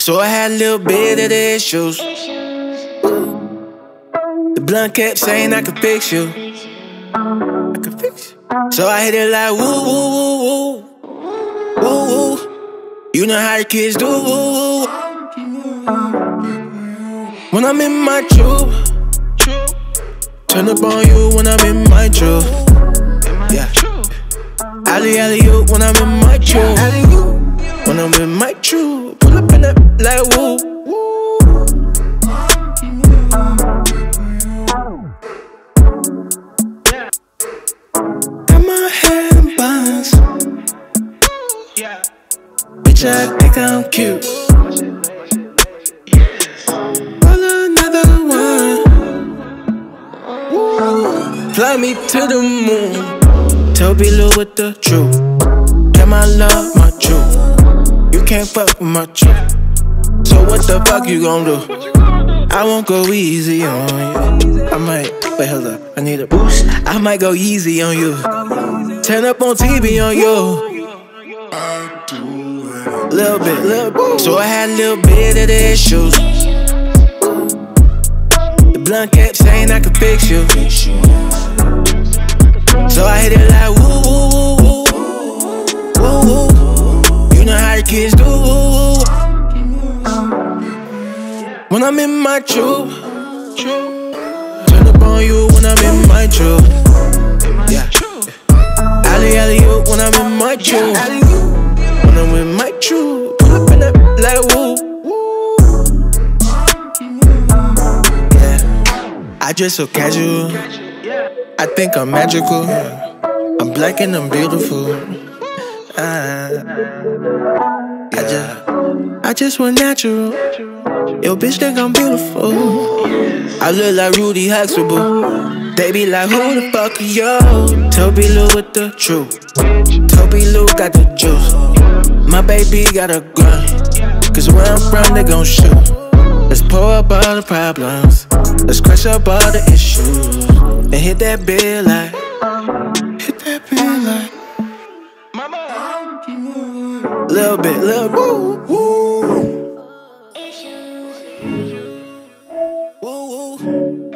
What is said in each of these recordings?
So I had a little bit of the issues. The blunt kept saying I could fix you. I could fix you. So I hit it like woo woo woo woo. Woo woo. You know how the kids do woo woo. When I'm in my truth. Turn up on you when I'm in my truth. Yeah. Alley alley you when I'm in my truth. When I'm in my truth. Pull up in that like woo. Got my head in buns. Bitch, I think I'm cute. Fly me to the moon. Tobi Lou with the truth. Yeah, my love, my truth. You can't fuck with my truth. So what the fuck you gon' do? I won't go easy on you. I might, wait, hold up. I need a boost. I might go easy on you. Turn up on TV on you. Little bit, little bit. So I had a little bit of the issues. The blunt kept saying I could fix you. So I hit it like woo woo woo woo woo woo. You know how the kids do. When I'm in my truth, turn up on you when I'm in my truth. Yeah. Alley alley you when I'm in my truth. When I'm in my truth, pull up in that like woo. Yeah. I dress so casual. I think I'm magical. I'm black and I'm beautiful. Ah. I just, I just want natural. Yo, bitch think I'm beautiful. I look like Rudy Huxtable. They be like, who the fuck are you? Tobi Lou with the truth. Tobi Lou got the juice. My baby got a gun. Cause where I'm from, they gon' shoot. Let's pour up all the problems. Let's crush up all the issues. And hit that bill like. Hit that bill like. Little bit, little woo, woo. Woo, woo.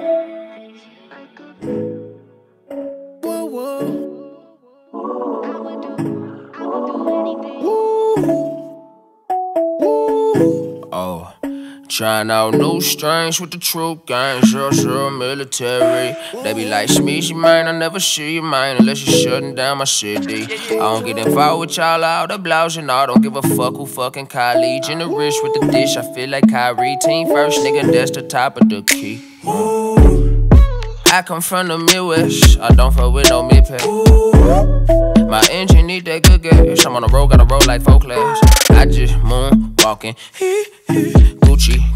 Trying out new strains with the true gang, sure, sure, military. They be like, Smeezy, man, I never see you, man, unless you're shutting down my city. I don't get involved with y'all out the blouse, and I don't give a fuck who fucking college. In the wrist with the dish, I feel like Kyrie. Team first, nigga, that's the top of the key. I come from the Midwest, I don't fuck with no mid My engine need that good gas. I'm on the road, gotta roll like class. I just moon walking. Gucci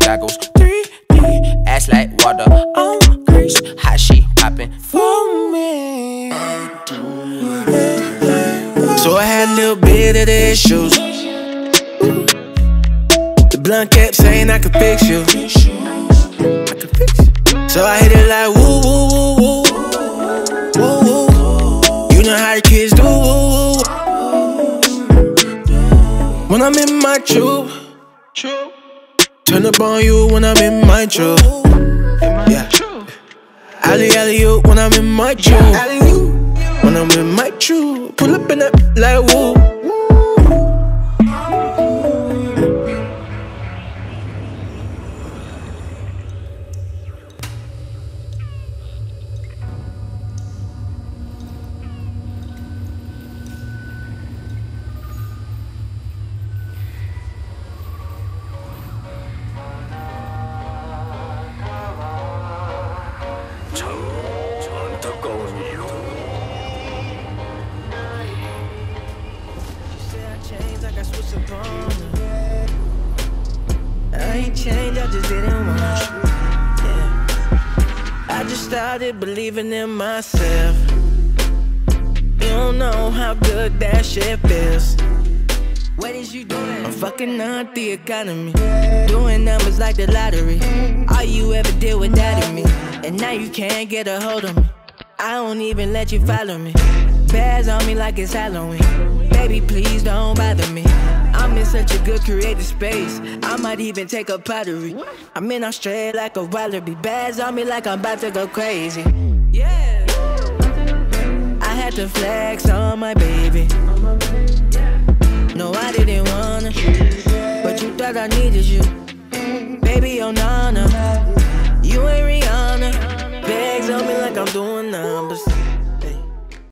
goggles, 3D, ass like water on grease. Hot shit popping for me. So I had a little bit of the issues. The blunt kept saying I could fix you. I could fix you. So I hit it like woo woo woo woo. Woo woo. You know how the kids do woo woo. When I'm in my truth. Turn up on you when I'm in my true. Yeah. Alley alley you when I'm in my truth. When I'm in my truth. Pull up in that like woo. Ain't changed, I just didn't want. Yeah. I just started believing in myself. You don't know how good that shit feels. What is you doing? I'm fucking up the economy. Doing numbers like the lottery. All you ever did was that me. And now you can't get a hold of me. I don't even let you follow me. Bears on me like it's Halloween. Baby, please don't bother me. I'm in such a good creative space. I might even take a pottery. I'm in Australia like a wilder. Be Bags on me like I'm about to go crazy. Yeah. I had to flex on my baby. No, I didn't wanna. But you thought I needed.